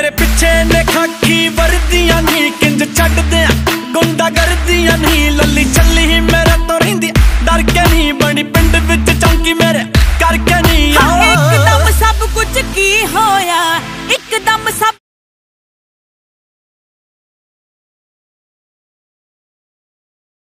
ਤੇਰੇ ਪਿੱਛੇ ਨੇ ਖਾਕੀ ਵਰਦੀਆਂ ਨੀ ਕਿੰਜ ਛੱਡਦੇ ਆ? ਗੁੰਡਾ ਕਰਦੀਆਂ ਨਹੀਂ ਲੱਲੀ ਛੱਲੀ ਹੀ ਮੇਰੇ ਤੋਂ ਰਹਿੰਦੀ ਡਰ ਕੇ ਨਹੀਂ ਬਣੀ ਪਿੰਡ ਵਿੱਚ ਚੌਂਕੀ ਮੇਰੇ ਕਰਕੇ ਨਹੀਂ ਆ। ਇੱਕਦਮ ਸਭ ਕੁਝ ਕੀ ਹੋਇਆ? ਇੱਕਦਮ